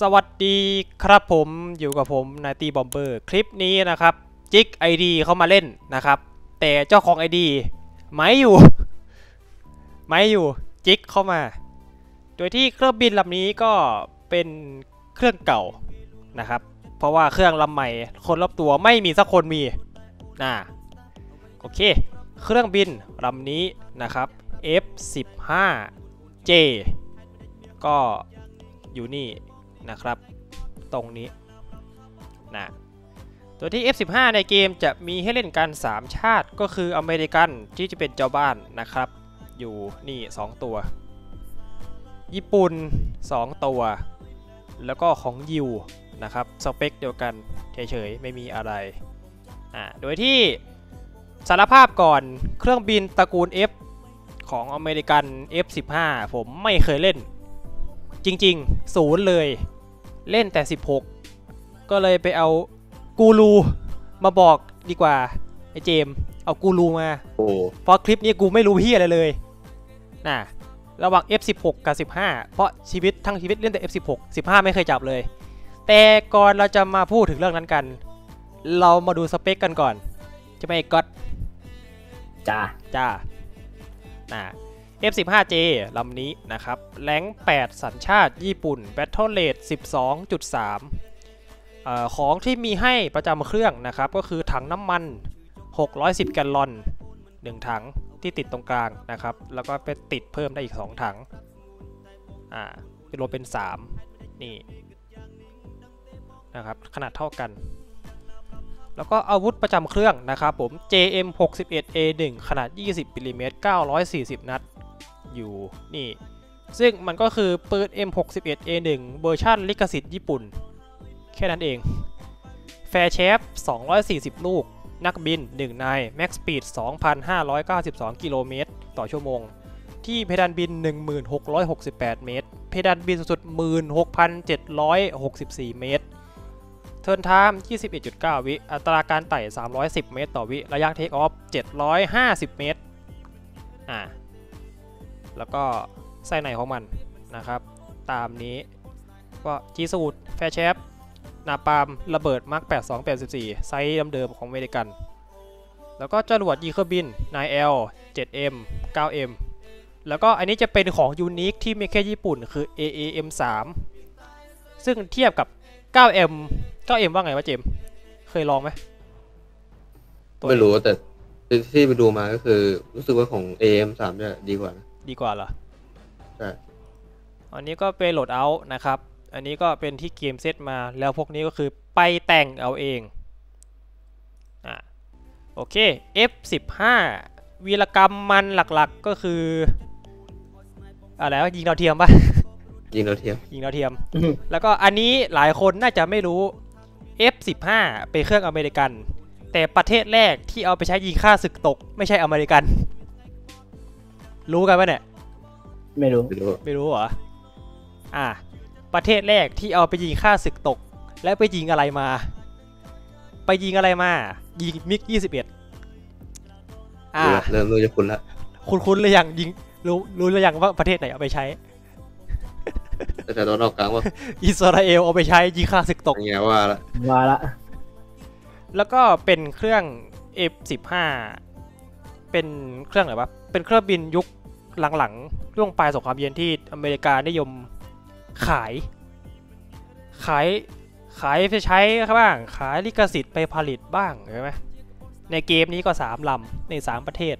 สวัสดีครับผมอยู่กับผมนายตีบอมเบอร์คลิปนี้นะครับจิกไอดีเข้ามาเล่นนะครับ แต่เจ้าของไอดีไม่อยู่ไม่อยู่จิกเข้ามา โดยที่เครื่องบินลำนี้ก็เป็นเครื่องเก่านะครับ เพราะว่าเครื่องลำใหม่คนรอบตัวไม่มีสักคนมีนะโอเค เครื่องบินลำนี้นะครับ F15J ก็อยู่นี่ นะครับ ตรงนี้นะตัวที่ F15 ในเกมจะมีให้เล่นกัน 3 ชาติก็คืออเมริกันที่จะเป็นเจ้าบ้านนะครับ อยู่นี่ 2 ตัว ญี่ปุ่น 2 ตัว แล้วก็ของยิวนะครับสเปคเดียวกันเฉยๆ ไม่มีอะไรอ่าโดยที่สารภาพก่อนเครื่องบินตระกูล F ของอเมริกัน F15 ผมไม่เคยเล่น จริงๆศูนย์เลย เล่นแต่ 16 ก็เลยไปเอากูรูมาบอกดีกว่า ไอ้เจมส์เอากูรูมาโอ้เพราะคลิปนี้กูไม่รู้พี่อะไรเลยน่ะระหว่าง F16 กับ 15 เพราะชีวิตทั้งชีวิตเล่นแต่ F16 15 ไม่เคยจับเลย แต่ก่อนเราจะมาพูดถึงเรื่องนั้นกัน เรามาดูสเปคกันก่อน จะไปก็อตจ้าจ้าน่ะ F15J ลำนี้นะครับ แรง8 สัญชาติญี่ปุ่น Battle Rate 12.3อของที่มีให้ประจำเครื่องนะครับ ก็คือถังน้ำมัน 610 แกลลอน 1 ถังที่ติดตรงกลางนะครับ แล้วก็ไปติดเพิ่มได้อีก 2 ถัง อ่าเป็นรวมเป็น 3 นี่นะครับ ขนาดเท่ากัน แล้วก็อาวุธประจำเครื่องนะครับผม JM 61 A1 ขนาด 20มิลลิเมตร940 นัด อยู่นี่ ซึ่งมันก็คือปืน M61 A1 เวอร์ชันลิขสิทธิ์ญี่ปุ่น แค่นั้นเอง flare chaff 240 ลูก นักบิน 1 นาย max speed 2,592 กิโลเมตร ต่อชั่วโมง ที่เพดานบิน 1668 เมตร เพดานบินสุด16,764 เมตร turn time 21.9 วิ อัตราการไต่ 310 เมตร ต่อวิ ระยะ takeoff 750 เมตร อ่า แล้วก็ไส้ในของมันนะครับ ตามนี้ก็ G-suit flare chaff napalm ระเบิด Mark 82 84 ไซส์เดิมๆของเมริกัน แล้วก็จรวดยีเคอร์บิน 9L 7M 9M แล้วก็อันนี้จะเป็นของยูนิคที่มีแค่ญี่ปุ่นคือ AAM 3ซึ่งเทียบกับ 9M 9M ว่าไงวะเจม เคยลองไหมไม่รู้แต่ที่ไปดูมาก็คือรู้สึกว่าของ AM สามจะดีกว่านะ ดีกว่าเหรอใช่อันนี้ก็เป็นโหลดเอาท์นะครับ อันนี้ก็เป็นที่เกมเซตมาแล้วพวกนี้ก็คือไปแต่งเอาเองอะโอเค F15 วีรกรรมมันหลักๆก็คืออะไรวะยิงดาวเทียมปะยิงเราเทียมยิงดาวเทียม แล้วก็อันนี้หลายคนน่าจะไม่รู้ F15 เป็นเครื่องอเมริกัน แต่ประเทศแรกที่เอาไปใช้ยิงฆ่าศึกตก ไม่ใช่อเมริกัน รู้กันปะเนี่ย ไม่รู้ ไม่รู้ไม่รู้เหรอ อ่าประเทศแรกที่เอาไปยิงฆ่าศึกตก แล้วไปยิงอะไรมา ไปยิงอะไรมา ยิงมิก21อ่ารู้ละเริ่มรู้จะคุณละ คุณคุณหรือยังยิงรู้รู้หรือยังว่าประเทศไหนเอาไปใช้แต่แต่ตอนออกกลางว่าอิสราเอลเอาไปใช้ยิงฆ่าศึกตกอย่างเงี้ยว่าละมาละ แล้วก็เป็นเครื่อง F15 เป็นเครื่องอะไรวะ เป็นเครื่องบินยุคหลังๆช่วงปลายสงครามเย็นที่อเมริกานิยมขาย ขายขายไปใช้บ้างขายลิขสิทธิ์ไปผลิตบ้างใช่ไหมในเกมนี้ก็สามลำในสามประเทศ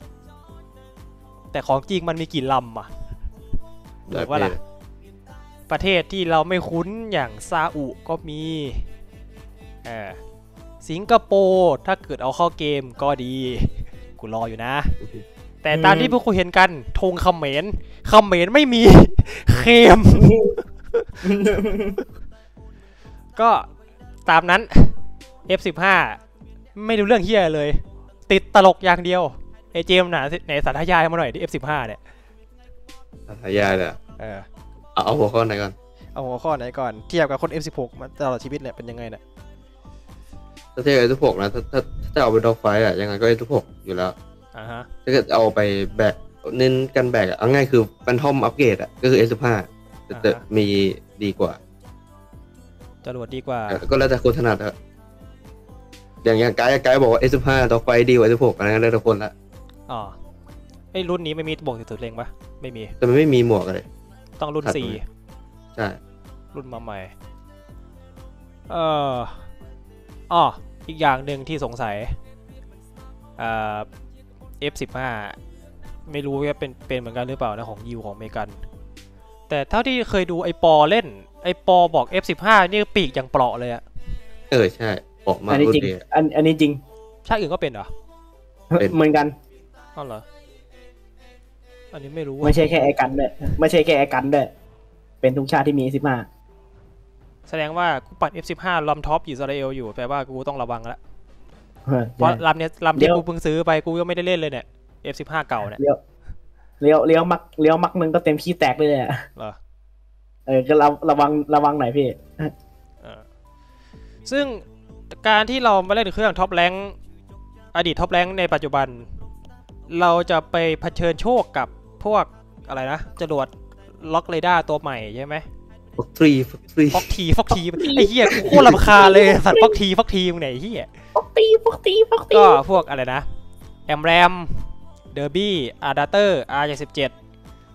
แต่ของจริงมันมีกี่ลำอะหรือว่าล่ะประเทศที่เราไม่คุ้นอย่างซาอุก็มีเออสิงคโปร์ถ้าเกิดเอาเข้าเกมก็ดี กูรออยู่นะ แต่ตามที่พวกคุณเห็นกันธงเขมรเขมรไม่มีเคม ก็ตามนั้น F15 ไม่รู้เรื่องเฮียเลย ติดตลกอย่างเดียวไอเจมส์หนาไหนสาธยายมาหน่อยที่ F15 เนี่ยหายายเลยอะเออเอาเอาหัวข้อไหนก่อน เอาหัวข้อไหนก่อน เทียบกับคน F16 มาตลอดชีวิตเนี่ยเป็นยังไงเนี่ยถ้าเทียบกับทุกหกนะถ้าถ้าถ้าเอาไปดอกไฟอะยังไงก็ไอ้ทุกหกอยู่แล้ว อ่าฮะถ้าเกิดเอาไปแบกเน้นกันแบกอะเอาง่ายคือแฟนทอมอัปเกรดอะก็คือ S15 แต่แต่อ่าฮะมีดีกว่าจรวดดีกว่าเออก็แล้วแต่คนถนัดอะอย่างอย่างไกด์ไกด์บอกว่า S15 ดอกไฟดีกว่า S16 อะไรก็แล้วแต่คนละอ๋อไอ้รุ่นนี้ไม่มีบวกสุดๆเร่งปะไม่มี แต่มันไม่มีหมวกอะไรต้องรุ่นถัดมาสี่ใช่ รุ่นมาใหม่ เอ่ออ๋ออีกอย่างหนึ่งที่สงสัยเอ่อ F15 ไม่รู้ว่าเป็นเป็นเหมือนกันหรือเปล่านะของยิวของอเมริกัน แต่เท่าที่เคยดูไอปอเล่น ไอปอบอก F15 นี่ปีกอย่างเปราะเลยอะเออใช่ออกมาอันนี้รุ่นจริงเดียวอันอันนี้จริงชาติอื่นก็เป็นเหรอเป็นเหมือนกันอ้าวเหรออันนี้ไม่รู้ไม่ใช่แค่ไอกันด้วยไม่ใช่แค่ไอกันด้วยเป็นทุกชาติที่มีสิบห้าแสดงว่ากูปั่น F15 ลำ top อิสราเอลอยู่แปลว่ากูต้องระวังละ เพราะลำเนี้ยลำเดี๋ที่ยวกูเพิ่งซื้อไปกูก็ไม่ได้เล่นเลยเนี่ย F15 เก่าเนี่ยเลี้ยวเลี้ยวเลี้ยวมักเลี้ยวมักนึงก็เต็มขี้แตกเลยอะเหรอเออก็ระระวังระวังหน่อยพี่เออซึ่งการที่เรามาเล่นเครื่อง top แรงอดีต top แรงในปัจจุบัน เราจะไปเผชิญโชคกับพวกอะไรนะจรวดล็อกเรดาร์ตัวใหม่ใช่ไหม Fox Three Fox Three Fox Three Fox Three ไอ้เหี้ยกูโคตรรำคาญเลยสัตว์ Fox Three Fox Three มึงไหนยไอ้เหี้ยปกตีปกตีปกตีก็พวกอะไรนะ AMRAAM Derby R-Darter R เจ็ดสิบเจ็ด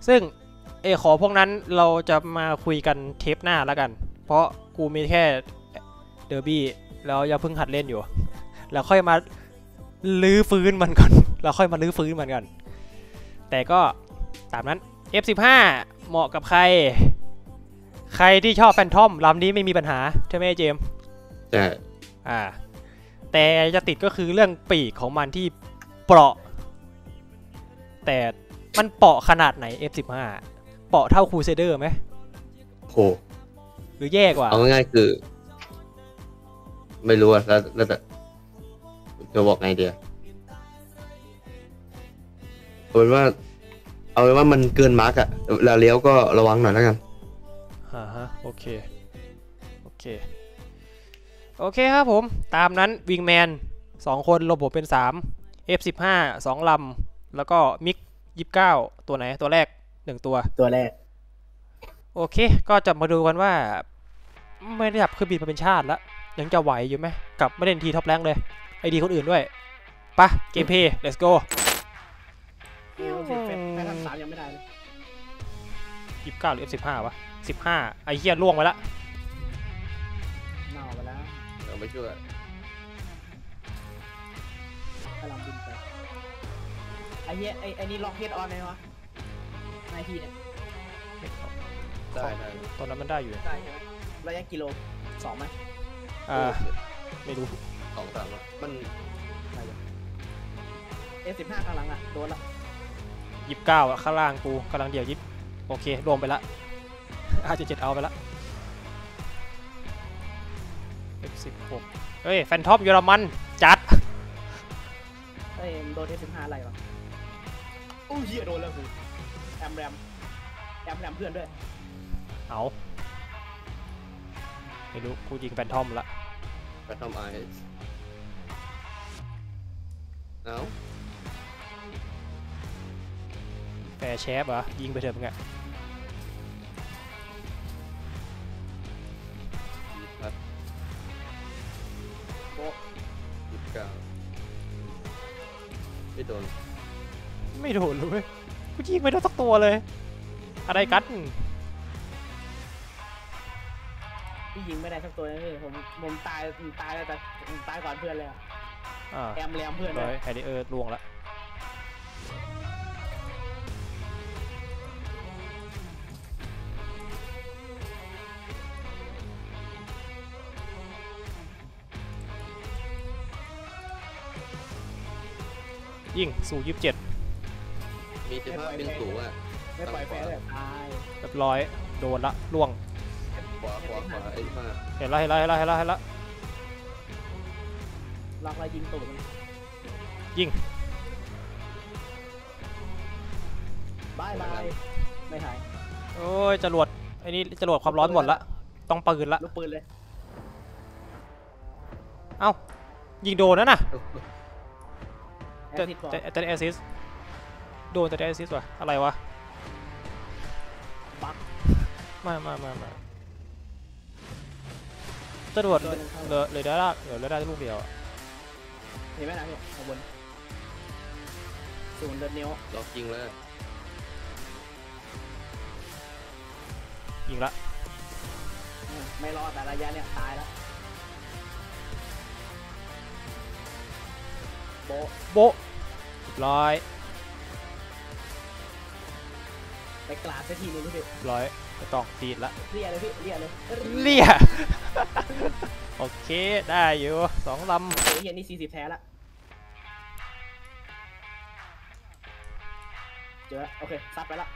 ซึ่งเออขอพวกนั้นเราจะมาคุยกันเทปหน้าแล้วกัน เพราะกูมีแค่เดอร์บี้แล้วยังเพิ่งหัดเล่นอยู่ แล้วค่อยมาลื้อฟื้นมันก่อนแล้วค่อยมาลื้อฟื้นมันก่อนแต่ก็ตามนั้น F15 เหมาะกับใคร ใครที่ชอบแฟนทอมลำนี้ไม่มีปัญหา ใช่ไหมเจมส์ใช่อ่า แต่จะติดก็คือเรื่องปีกของมันที่เปราะ แต่มันเปราะขนาดไหน F15 เปราะเท่าคูเซเดอร์ไหมโหหรือแย่กว่า เอาง่ายๆคือ ไม่รู้อะแล้วแล้วแต่จะบอกไงเดียเอาเป็นว่า เอาเป็นว่ามันเกินมาร์กอะเวลาเลี้ยวก็ระวังหน่อยแล้วกัน อ่าฮะ โอเค โอเค โอเคครับผม ตามนั้นวิงแมน2 คนระบบเป็น 3 F15 2ลำ แล้วก็มิก29 ตัวไหน ตัวแรก 1 ตัว ตัวแรก โอเค ก็จะมาดูกันว่า ไม่ได้ดับเครื่องบินมาเป็นชาติแล้ว ยังจะไหวอยู่ไหมกลับไม่เล่นทีท็อปแรงเลย ไอดีคนอื่นด้วยไปะเกมเพย์ let's go 29หรือ F15 วะ15ไอเฮียล่วงไปละเน่าไปแล้วเราไม่ช่วยกำลังบินไปไอ้เหี้ยไอ้ไอ้นี่ล็อกเฮดออนไหมวะนายพี่เนี่ยได้ได้ตอนนั้นมันได้อยู่ได้ใช่ไหมระยะกิโลสองไหมอ่าไม่รู้สองสามอะมันเอสิบห้าข้างหลังอะโดนละยี่สิบเก้าข้างล่างกูกำลังเดี่ยวยิบ โอเครวมไปละอาจจะเจ็ดเอาไปละ F16 เฮ้ยแฟนทอมเยอรมัน จัดเอ้ยมันโดนเอสิบห้าอะไรวะอู้เหี้ยโดนแล้วกูแอมแรมแอมแรมเพื่อนด้วย เอาไม่รู้กูยิงแฟนทอมละไปทำไอเอาแฟร์แชฟเหรอ ยิงไปเถอะมึงอะ เก้าไม่โดนไม่โดนเลยเว้ยกูยิงไม่โดนสักตัวเลย อะไรกันพี่ยิงไม่ได้สักตัวนะพี่ผมผมตายผมตายแล้วแต่ผมตายก่อนเพื่อนเลยอะอ่าแอมแรมเพื่อนร้ด้อวยยแฮร์รี่เออร์ล่วงละ ยิงสู่ยี่สิบเจ็ดมีสิบห้าเป็นสูงอะไม่ปล่อยแฟร์เลยตายเรียบร้อยโดนละล่วงขวาขวาขวาไอ้สิบห้าเห็นละเห็นละเห็นละเห็นละเห็นละล็อกแล้วยิงตูดมันยิงบายบายไม่หายโอ้ยจรวดไอ้นี่จรวดความร้อนหมดละต้องปืนละลูกปืนเลยเอ้ายิงโดนนะน่ะ แอแต่ซิดก่อนแต่แต่แอซิสโดนแต่แอซิสวะอะไรวะบั๊กมามามามาจรวดตัวหนึ่งเข้าเหลือเหลือได้ละเหลือได้ลูกเดียวอะเห็นไหมล่ะพี่ข้างบนศูนย์เดินนิ้วล็อกจริงแล้วยิงละอืมไม่รอดแต่ระยะเนี่ยตายแล้ว โบะโบะเรียบร้อยไปกราดสักทีนึงพี่เรียบร้อยไม่ต้องตีดละเรียเลยพี่เรียเลยเลี่ยโอเคได้อยู่สองลเฮ้ยเฮียนี่สี่สิบแท้ละเจอละโอเคซัดไปละ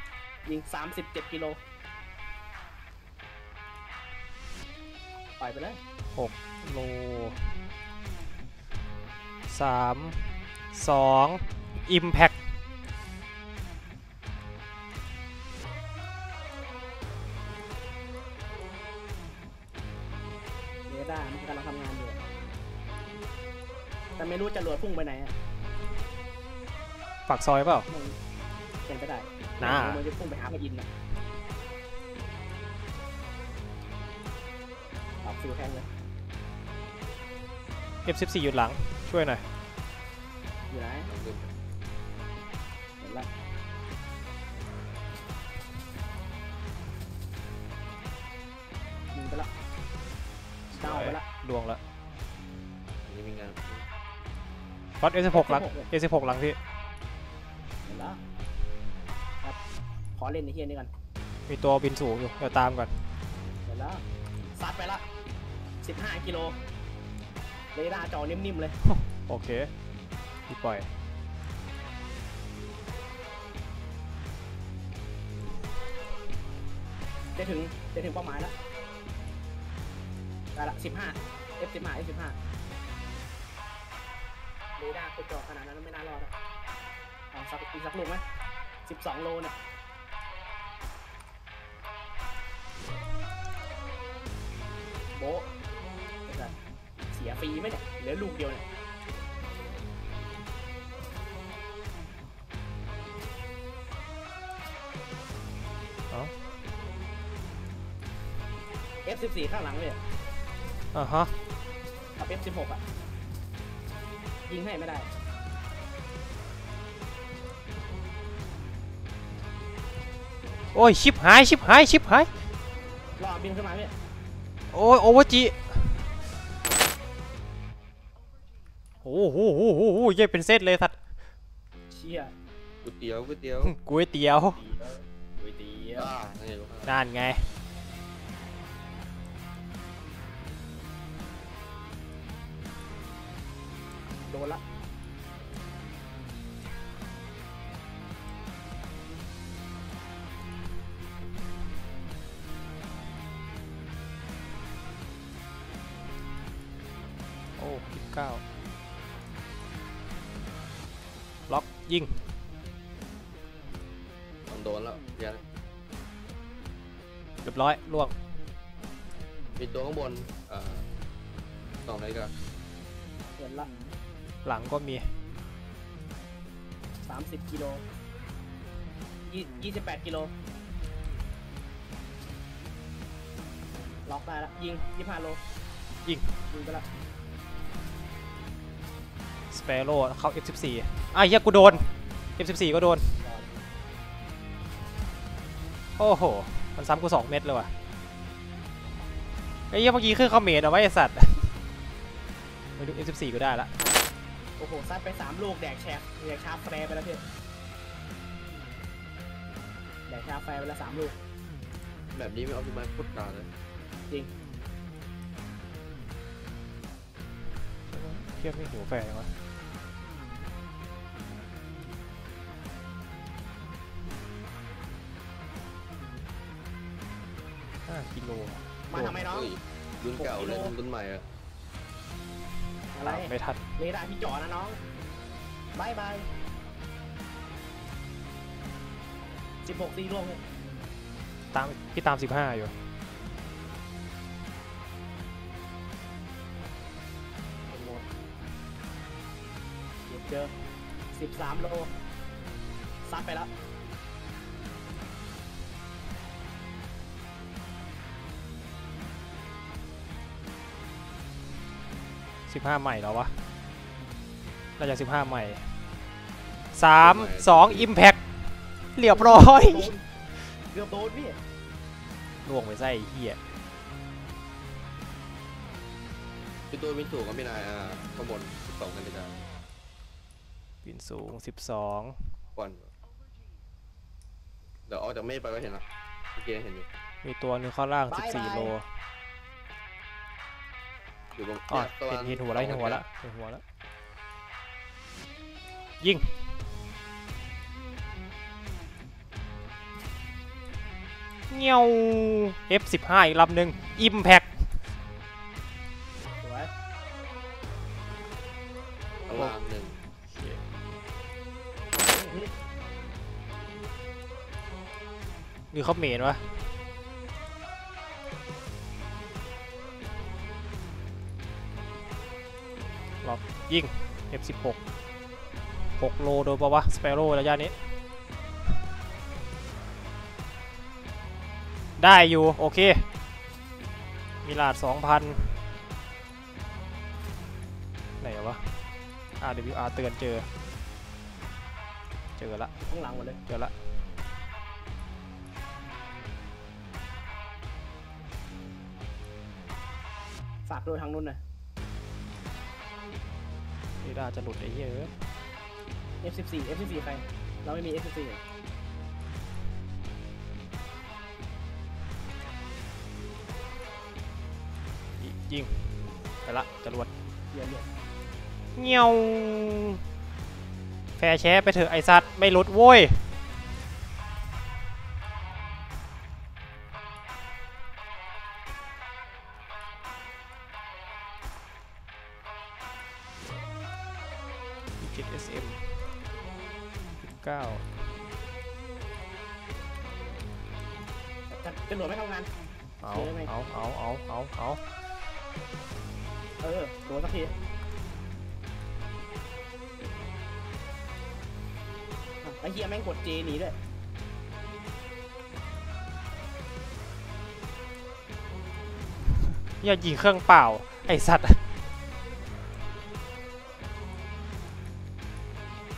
ยิงสามสิบเจ็ดกิโลปล่อยไปเลยำโล สามสองอิมแพคเรดาร์มันกำลังทำงานอยู่ แต่ไม่รู้จะรวดพุ่งไปไหนอะปากซอยเปล่ามันเป็นไปได้น่ามันจะพุ่งไปหาพระอินทร์นะออกฟิวแทงเลย F14 หยุดหลัง ช่วยหน่อยอยู่ไหนเห็นละยิงไปละดาวไปละดวงละอันนี้มีงานฟอส F16 หลัง F16 หลังพี่เห็นละครับขอเล่นในเฮียนี่กันมีตัวบินสูงอยู่เดี๋ยวตามก่อนเห็นละซัดไปละ15กิโล เรดาร์จอนิ่มๆเลย โอเคพี่ปล่อย จะถึงจะถึงเป้าหมายแล้วได้ละสิบห้า F สิบห้า F สิบห้าเรดาร์กดจอขนาดนั้นไม่น่ารอดอะเอาสักอีกสักลูกไหมสิบสองโลเนี่ยโบะไอ้สัส เสียฟรีไหมเนี่ยเหลือลูกเดียวเนี่ยเอ้า F สิบสี่ข้างหลังเลยอะอ่าฮะกับ F สิบหกอะ ยิงให้ไม่ได้ โอ้ย ชิบหาย ชิบหาย ชิบหายรอบินขึ้นมาพี่โอ้ย โอเวอร์จี โอ้โหโอ้โหโอ้โหเย่เป็นเซตเลยสัตว์เชี่ยก๋วยเตี๋ยวก๋วยเตี๋ยวก๋วยเตี๋ยวก๋วยเตี๋ยวอ่าไงลูกค้านั่นไงโดนละโอ้ยี่สิบเก้า ยิงมันโดนแล้วยันเรียบร้อยล่วงมีตัวข้างบนอ่าสองนาฬิกาเห็นละหลังก็มีสามสิบกิโลยี่ยี่สิบแปดกิโลล็อกได้ละยิงยี่ห้าโลยิงยิงไปละ สเปโร่เข้า F14 อะเฮียกูโดน F14 ก็โดน โอ้โห มันซ้ำกูสองเม็ดเลยว่ะไอ้เหี้ยเมื่อกี้ขึ้นคอมเมนต์เอาไว้ไอ้สัตว์ไม่ดู F14 ก็ได้ละ โอ้โห ซัดไปสามลูก แดกแชร์แดกชาร์จแฟร์ไปแล้วพี่แดกชาร์จแฟร์ไปแล้วสามลูก แบบนี้ไม่เอาพี่ไม้พุทธตาเลยจริงเทียบไม่หิวแฟร์เลยวะ ห้ากิโลมาทำไมน้องเฮ้ยรุ่นเก่าเลยหกกิโลรุ่นใหม่อะอะไรไม่ทันเรดาร์พี่จ่อนะน้องบายบายสิบหกตีร่วงเลยตามพี่ตาม15อยู่ เดี๋ยวเจอสิบสามโลซัดไปแล้ว สิบห้าใหม่แล้ววะน่าจะสิบห้าใหม่สามสองอิมแพคเรียบร้อยโดนเกือบโดนพี่ล่วงไปไส้ไอ้เหี้ยเป็นตัววินสูงกับพี่นายอ่าข้างบนสองนาฬิกาบินสูงสิบสองก่อนเดี๋ยวออกจากเมฆไปก็เห็นละเมื่อกี้เห็นอยู่มีตัวหนึงข้างล่างสิบสี่โล อยู่ตรงอ๋อประเห็มานณเห็นหัวแล้วเห็นหัวแล้วเห็นหัวแล้วยิงเงี้ยว F15 อีกลำหนึ่ง Impact สวยข้างล่างหนึ่งหรือเขาเมนวะ ล็อกยิง F16 6 โลโดนปะวะสเปโร่ระยะนี้ ได้อยู่ โอเค มีลาด 2,000 ไหนวะ RWR เตือนเจอ เจอละข้างหลังหมดเลย เจอละฝากโดยทางนู้นหน่อย นี่น่าจะหลุดไอ้เหี้ยเอะ F14 F14 ใคร เราไม่มี F14 เหรอยิง ไปละจรวดเดี๋ยวเดี๋ยวเงี้ยว แฟร์แชร์ไปเถอะไอสัตว์ไม่หลุดโว้ย 7 SM 9จะจะหน่วยไม่ทำงาน เอาเจอไหมเอา เอา เอา เอา เอา เออโดนสักทีอะไอ้เฮียแม่งกดเจหนีด้วยอย่ายิงเครื่องเปล่า ไอสัตว์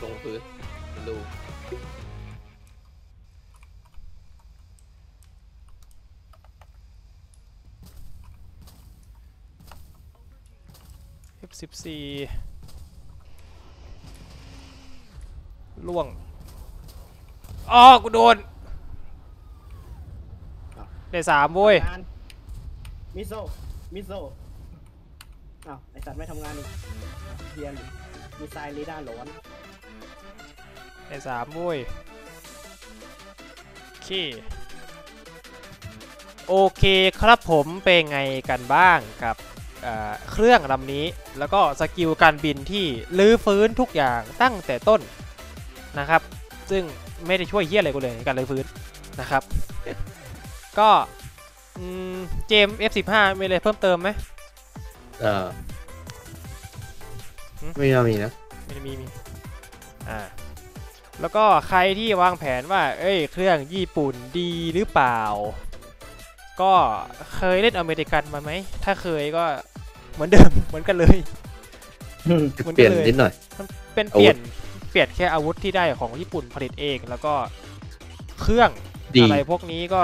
ตรงพื้นดู F14 ล่วง อ๋อ กูโดน ได้สามเว้ยทำงานมิโซะมิโซะอ้าว ไอสัตว์ไม่ทำงานอีกเฮียนมีไซเรดาร์หลอน ได้สามเว้ยโอเคโอเคครับผมเป็นไงกันบ้างกับเอ่อเครื่องลำนี้ แล้วก็สกิลการบินที่ลื้อฟื้นทุกอย่างตั้งแต่ต้นนะครับ ซึ่งไม่ได้ช่วยเฮี้ยอะไรกูเลยในการลื้อฟื้นนะครับ ก็อืมเจมส์ F15 มีอะไรเพิ่มเติมไหมเอ่อหืมไม่น่ามีนะไม่ได้มีมีอ่า แล้วก็ใครที่วางแผนว่า เอ้ย เครื่องญี่ปุ่นดีหรือเปล่า ก็เคยเล่นอเมริกันมาไหม ถ้าเคยก็เหมือนเดิม เหมือนกันเลยเหมือนเปลี่ยนกันเลยนิดหน่อย เป็นอาวุธเปลี่ยน เปลี่ยนแค่อาวุธที่ได้ของญี่ปุ่นผลิตเอง แล้วก็เครื่องดีอะไรพวกนี้ก็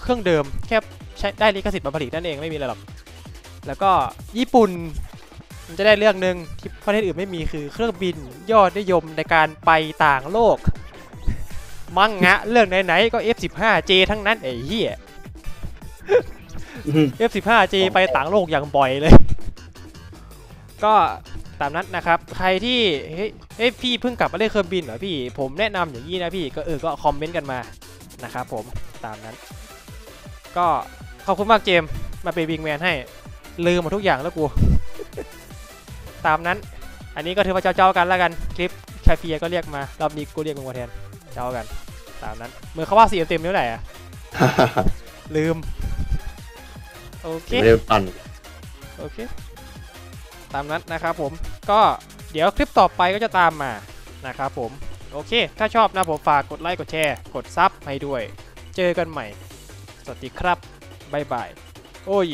เครื่องเดิมแค่ใช้ได้ลิขสิทธิ์มาผลิตนั่นเองไม่มีอะไรหรอก แล้วก็ญี่ปุ่น มันจะได้เรื่องหนึ่งที่ประเทศอื่นไม่มีคือเครื่องบินยอดนิยมในการไปต่างโลก มังงะเรื่องไหนๆก็ F15J ทั้งนั้นไอ้เหี้ย F15J ไปต่างโลกอย่างบ่อยเลย ก็ตามนั้นนะครับ ใครที่เฮ้ยเฮ้ยพี่เพิ่งกลับมาเล่นเครื่องบินเหรอพี่ ผมแนะนำอย่างนี้นะพี่ก็เออก็คอมเมนต์กันมานะครับผมตามนั้น ก็ขอบคุณมากเจมส์มาเป็นวิงแมนให้ลืมหมดทุกอย่างแล้วกู ตามนั้น อันนี้ก็ถือว่าเจ้าๆกันแล้วกัน คลิปชาเฟียก็เรียกมารอบนี้กูเรียกมึงมาแทน เจ้ากัน ตามนั้นเมื่อเขาว่าสี่เต็มๆเท่าไหร่อะลืม โอเคไม่ได้ปั่นโอเค ตามนั้นนะครับผม ก็เดี๋ยวคลิปต่อไปก็จะตามมา นะครับผม โอเค ถ้าชอบนะผมฝากกดไลค์ กดแชร์ กดซับให้ด้วย เจอกันใหม่ สวัสดีครับ บ๊ายบาย โอ้ย